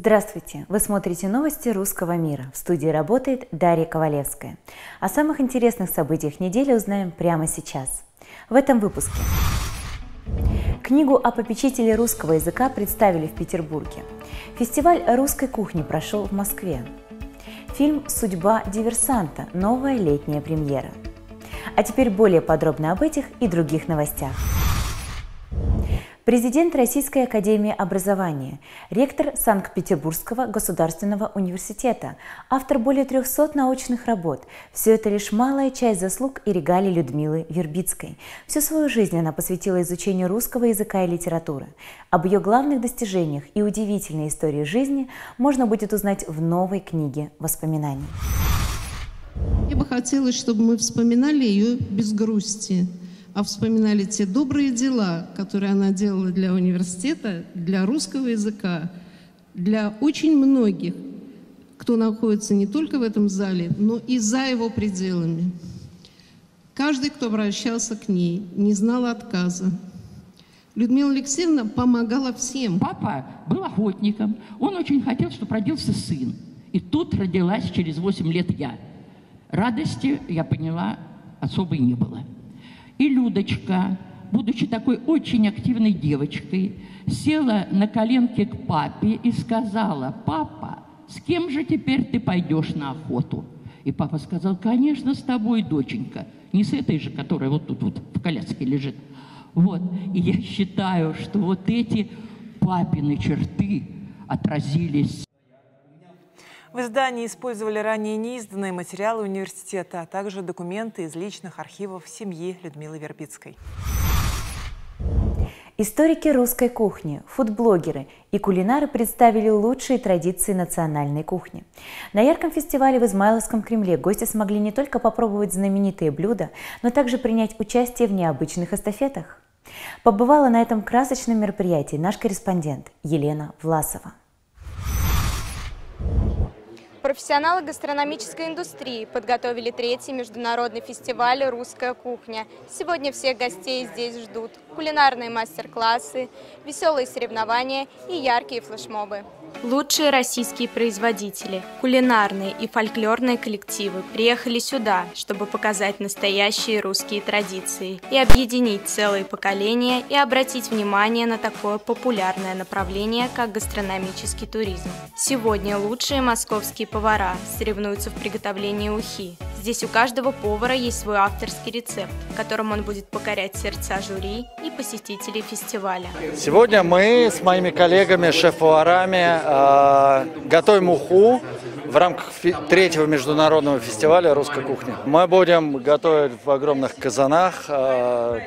Здравствуйте! Вы смотрите новости русского мира. В студии работает Дарья Ковалевская. О самых интересных событиях недели узнаем прямо сейчас. В этом выпуске. Книгу о попечителе русского языка представили в Петербурге. Фестиваль русской кухни прошел в Москве. Фильм «Судьба диверсанта. Новая летняя премьера». А теперь более подробно об этих и других новостях. Президент Российской академии образования, ректор Санкт-Петербургского государственного университета, автор более 300 научных работ. Все это лишь малая часть заслуг и регалий Людмилы Вербицкой. Всю свою жизнь она посвятила изучению русского языка и литературы. Об ее главных достижениях и удивительной истории жизни можно будет узнать в новой книге воспоминаний. Я бы хотела, чтобы мы вспоминали ее без грусти а вспоминали те добрые дела, которые она делала для университета, для русского языка, для очень многих, кто находится не только в этом зале, но и за его пределами. Каждый, кто обращался к ней, не знал отказа. Людмила Алексеевна помогала всем. Папа был охотником. Он очень хотел, чтобы родился сын. И тут родилась через 8 лет я. Радости, я поняла, особой не было. И Людочка, будучи такой очень активной девочкой, села на коленке к папе и сказала, «Папа, с кем же теперь ты пойдешь на охоту?» И папа сказал, «Конечно, с тобой, доченька, не с этой же, которая вот тут вот в коляске лежит». Вот, и я считаю, что вот эти папины черты отразились в издании использовали ранее неизданные материалы университета, а также документы из личных архивов семьи Людмилы Вербицкой. Историки русской кухни, фудблогеры и кулинары представили лучшие традиции национальной кухни. На ярком фестивале в Измайловском Кремле гости смогли не только попробовать знаменитые блюда, но также принять участие в необычных эстафетах. Побывала на этом красочном мероприятии наш корреспондент Елена Власова. Профессионалы гастрономической индустрии подготовили третий международный фестиваль «Русская кухня». Сегодня всех гостей здесь ждут кулинарные мастер-классы, веселые соревнования и яркие флешмобы. Лучшие российские производители, кулинарные и фольклорные коллективы приехали сюда, чтобы показать настоящие русские традиции и объединить целые поколения и обратить внимание на такое популярное направление, как гастрономический туризм. Сегодня лучшие московские повара соревнуются в приготовлении ухи. Здесь у каждого повара есть свой авторский рецепт, которым он будет покорять сердца жюри и посетителей фестиваля. Сегодня мы с моими коллегами, шеф-поварами, э, готовим уху в рамках третьего международного фестиваля русской кухни. Мы будем готовить в огромных казанах э,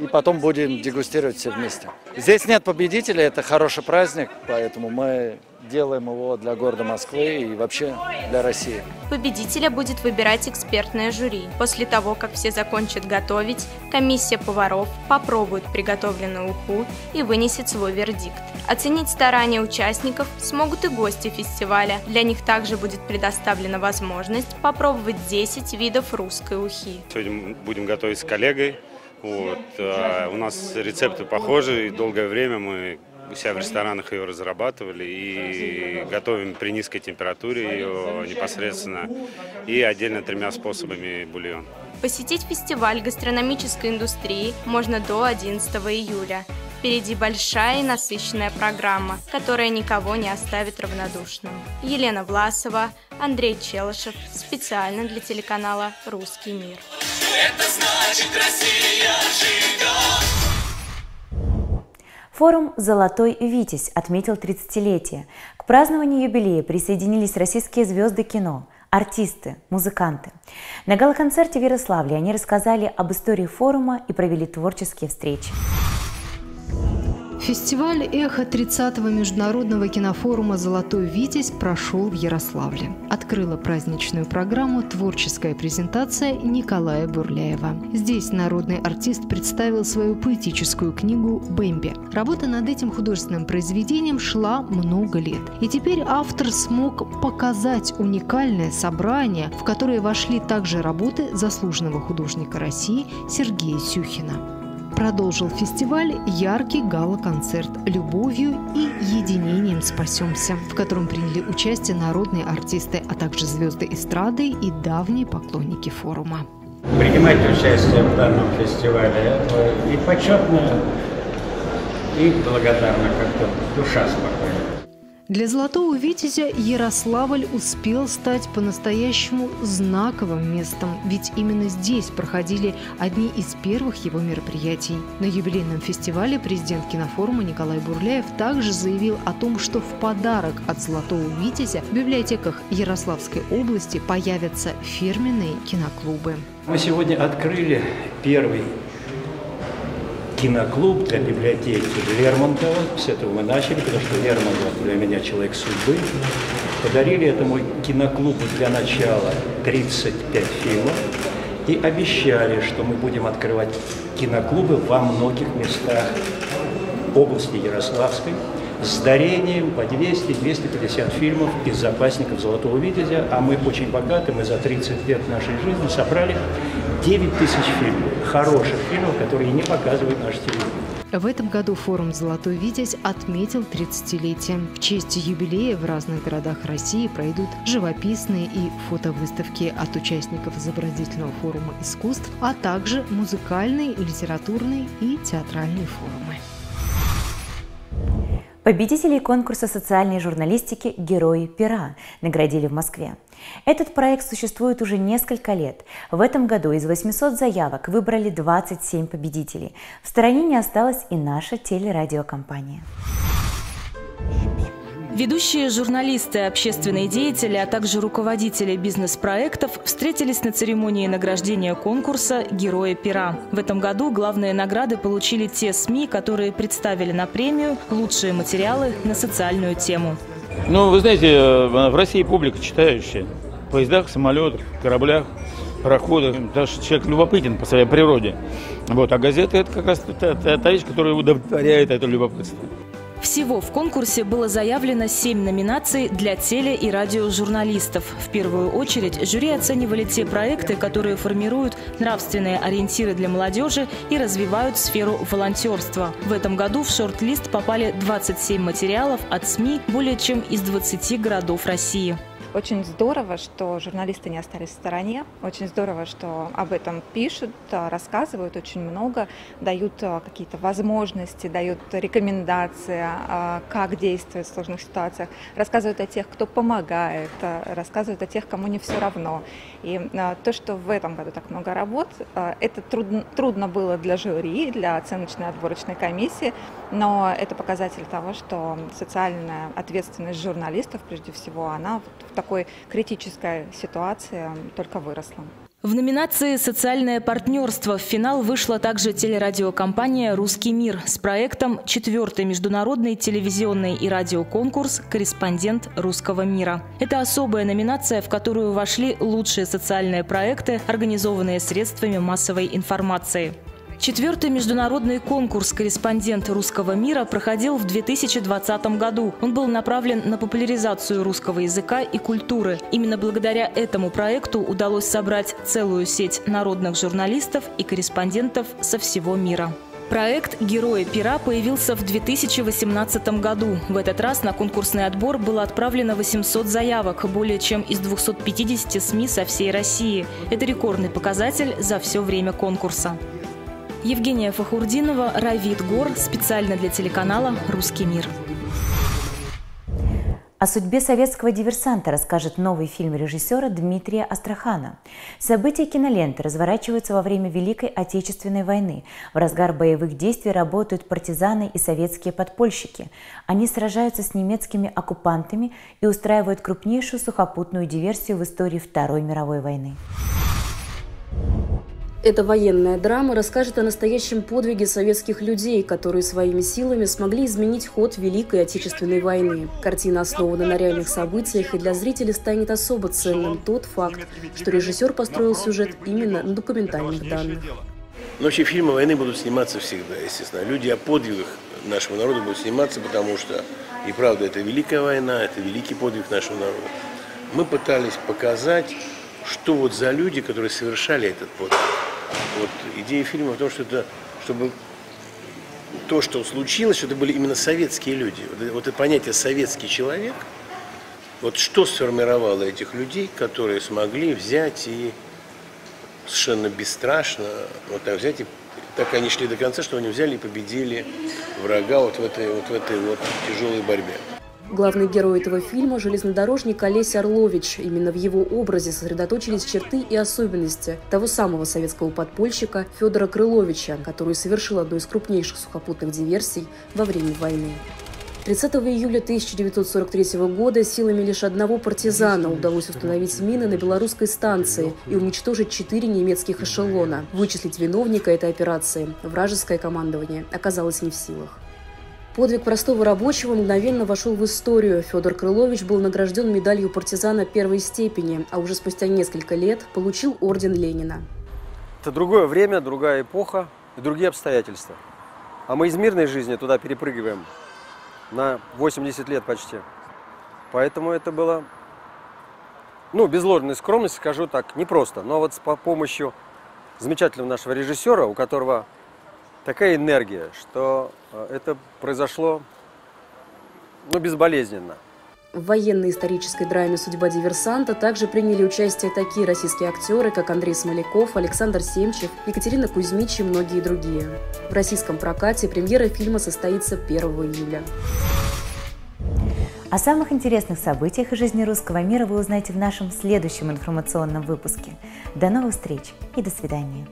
и потом будем дегустировать все вместе. Здесь нет победителей, это хороший праздник, поэтому мы делаем его для города Москвы и вообще для России. Победителя будет выбирать экспертное жюри. После того, как все закончат готовить, комиссия поваров попробует приготовленную уху и вынесет свой вердикт. Оценить старания участников смогут и гости фестиваля. Для них также будет предоставлена возможность попробовать 10 видов русской ухи. Сегодня будем готовить с коллегой. Вот. А у нас рецепты похожи, и долгое время мы у себя в ресторанах ее разрабатывали и готовим при низкой температуре ее непосредственно и отдельно тремя способами бульон. Посетить фестиваль гастрономической индустрии можно до 11 июля. Впереди большая и насыщенная программа, которая никого не оставит равнодушным. Елена Власова, Андрей Челышев, специально для телеканала «Русский мир». Это значит, Россия живет! Форум «Золотой Витязь» отметил 30-летие. К празднованию юбилея присоединились российские звезды кино, артисты, музыканты. На галоконцерте в Ярославле они рассказали об истории форума и провели творческие встречи. Фестиваль «Эхо» 30-го международного кинофорума «Золотой Витязь» прошел в Ярославле. Открыла праздничную программу творческая презентация Николая Бурляева. Здесь народный артист представил свою поэтическую книгу «Бэмби». Работа над этим художественным произведением шла много лет. И теперь автор смог показать уникальное собрание, в которое вошли также работы заслуженного художника России Сергея Сюхина. Продолжил фестиваль яркий гала-концерт «Любовью и единением спасемся», в котором приняли участие народные артисты, а также звезды эстрады и давние поклонники форума. Принимать участие в данном фестивале и почетно, и благодарна, как-то душа спокойна. Для «Золотого Витязя» Ярославль успел стать по-настоящему знаковым местом, ведь именно здесь проходили одни из первых его мероприятий. На юбилейном фестивале президент кинофорума Николай Бурляев также заявил о том, что в подарок от «Золотого Витязя» в библиотеках Ярославской области появятся фирменные киноклубы. Мы сегодня открыли первый киноклуб для библиотеки Лермонтова. С этого мы начали, потому что Лермонтов для меня человек судьбы. Подарили этому киноклубу для начала 35 фильмов и обещали, что мы будем открывать киноклубы во многих местах области Ярославской с дарением по 200-250 фильмов из запасников «Золотого Витязя», а мы очень богаты, мы за 30 лет нашей жизни собрали 9 тысяч фильмов, хороших фильмов, которые не показывают наш телевизор. В этом году форум «Золотой Витязь» отметил 30-летие. В честь юбилея в разных городах России пройдут живописные и фотовыставки от участников изобразительного форума искусств, а также музыкальные, литературные и театральные форумы. Победителей конкурса социальной журналистики «Герои пера» наградили в Москве. Этот проект существует уже несколько лет. В этом году из 800 заявок выбрали 27 победителей. В стороне не осталась и наша телерадиокомпания. Ведущие журналисты, общественные деятели, а также руководители бизнес-проектов встретились на церемонии награждения конкурса «Герои пера». В этом году главные награды получили те СМИ, которые представили на премию лучшие материалы на социальную тему. Ну, вы знаете, э, в России публика читающая. В поездах, самолетах, кораблях, пароходах. Даже человек любопытен по своей природе. Вот, а газеты – это как раз та, та, та вещь, которая удовлетворяет это любопытство. Всего в конкурсе было заявлено семь номинаций для теле- и радиожурналистов. В первую очередь жюри оценивали те проекты, которые формируют нравственные ориентиры для молодежи и развивают сферу волонтерства. В этом году в шорт-лист попали 27 материалов от СМИ более чем из 20 городов России. Очень здорово, что журналисты не остались в стороне. Очень здорово, что об этом пишут, а, рассказывают очень много, дают а, какие-то возможности, дают рекомендации, а, как действовать в сложных ситуациях, рассказывают о тех, кто помогает, рассказывают о тех, кому не все равно. И то, что в этом году так много работ, это трудно, трудно было для жюри, для оценочной отборочной комиссии, но это показатель того, что социальная ответственность журналистов, прежде всего, она в такой критической ситуации только выросла. В номинации «Социальное партнерство» в финал вышла также телерадиокомпания «Русский мир» с проектом «Четвертый международный телевизионный и радиоконкурс «Корреспондент русского мира». Это особая номинация, в которую вошли лучшие социальные проекты, организованные средствами массовой информации. Четвертый международный конкурс «Корреспондент русского мира» проходил в 2020 году. Он был направлен на популяризацию русского языка и культуры. Именно благодаря этому проекту удалось собрать целую сеть народных журналистов и корреспондентов со всего мира. Проект «Герои пера» появился в 2018 году. В этот раз на конкурсный отбор было отправлено 800 заявок, более чем из 250 СМИ со всей России. Это рекордный показатель за все время конкурса. Евгения Фахурдинова, Равид Гор, специально для телеканала «Русский мир». О судьбе советского диверсанта расскажет новый фильм режиссера Дмитрия Астрахана. События киноленты разворачиваются во время Великой Отечественной войны. В разгар боевых действий работают партизаны и советские подпольщики. Они сражаются с немецкими оккупантами и устраивают крупнейшую сухопутную диверсию в истории Второй мировой войны. Эта военная драма расскажет о настоящем подвиге советских людей, которые своими силами смогли изменить ход Великой Отечественной войны. Картина основана на реальных событиях, и для зрителей станет особо ценным тот факт, что режиссер построил сюжет именно на документальных данных. Но вообще фильмы войны будут сниматься всегда, естественно. Люди о подвигах нашего народа будут сниматься, потому что, и правда, это великая война, это великий подвиг нашего народа. Мы пытались показать, что вот за люди, которые совершали этот подвиг. Вот идея фильма в том, что это, чтобы то, что случилось, что это были именно советские люди. Вот, вот это понятие «советский человек», вот что сформировало этих людей, которые смогли взять и совершенно бесстрашно вот так взять и так они шли до конца, что они взяли и победили врага вот в этой вот, в этой вот тяжелой борьбе. Главный герой этого фильма – железнодорожник Олесь Орлович. Именно в его образе сосредоточились черты и особенности того самого советского подпольщика Федора Крыловича, который совершил одну из крупнейших сухопутных диверсий во время войны. 30 июля 1943 года силами лишь одного партизана удалось установить мины на белорусской станции и уничтожить четыре немецких эшелона. Вычислить виновника этой операции вражеское командование оказалось не в силах. Подвиг простого рабочего мгновенно вошел в историю. Федор Крылович был награжден медалью партизана первой степени, а уже спустя несколько лет получил орден Ленина. Это другое время, другая эпоха и другие обстоятельства. А мы из мирной жизни туда перепрыгиваем на 80 лет почти. Поэтому это было, ну, без ложной скромности скажу так, непросто. Но вот с помощью замечательного нашего режиссера, у которого такая энергия, что э, это произошло ну, безболезненно. В военной исторической драме «Судьба диверсанта» также приняли участие такие российские актеры, как Андрей Смоляков, Александр Семчев, Екатерина Кузьмич и многие другие. В российском прокате премьера фильма состоится 1 июля. О самых интересных событиях из жизни русского мира вы узнаете в нашем следующем информационном выпуске. До новых встреч и до свидания.